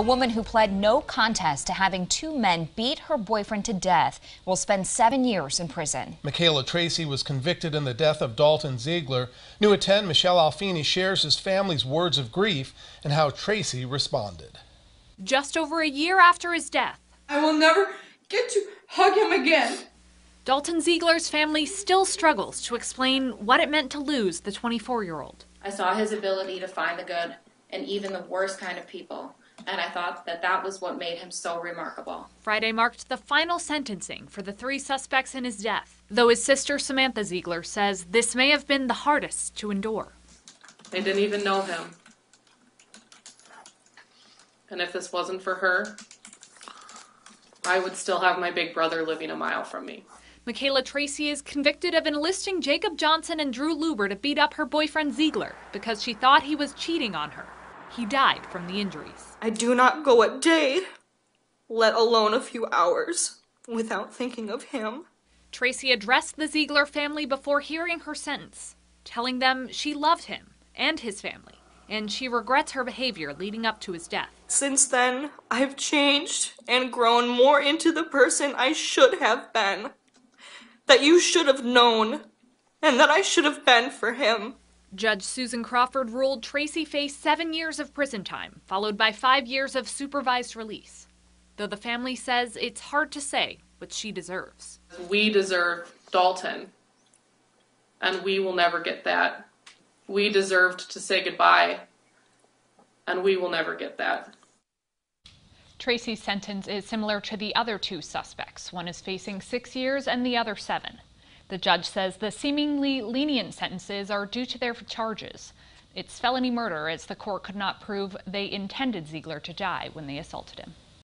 A woman who pled no contest to having two men beat her boyfriend to death will spend seven years in prison. Michaela Tracy was convicted in the death of Dalton Ziegler. New at 10, Michelle Alfini shares his family's words of grief and how Tracy responded. Just over a year after his death, I will never get to hug him again. Dalton Ziegler's family still struggles to explain what it meant to lose the 24 year old. I saw his ability to find the good and even the worst kind of people and I thought that that was what made him so remarkable. Friday marked the final sentencing for the three suspects in his death, though his sister Samantha Ziegler says this may have been the hardest to endure. They didn't even know him. And if this wasn't for her, I would still have my big brother living a mile from me. Michaela Tracy is convicted of enlisting Jacob Johnson and Drew Luber to beat up her boyfriend Ziegler because she thought he was cheating on her. He died from the injuries. I do not go a day, let alone a few hours, without thinking of him. Tracy addressed the Ziegler family before hearing her sentence, telling them she loved him and his family, and she regrets her behavior leading up to his death. Since then, I've changed and grown more into the person I should have been. That you should have known, and that I should have been for him. Judge Susan Crawford ruled Tracy faced seven years of prison time, followed by five years of supervised release. Though the family says it's hard to say what she deserves. We deserve Dalton, and we will never get that. We deserved to say goodbye, and we will never get that. Tracy's sentence is similar to the other two suspects. One is facing six years and the other seven. The judge says the seemingly lenient sentences are due to their charges. It's felony murder, as the court could not prove they intended Ziegler to die when they assaulted him.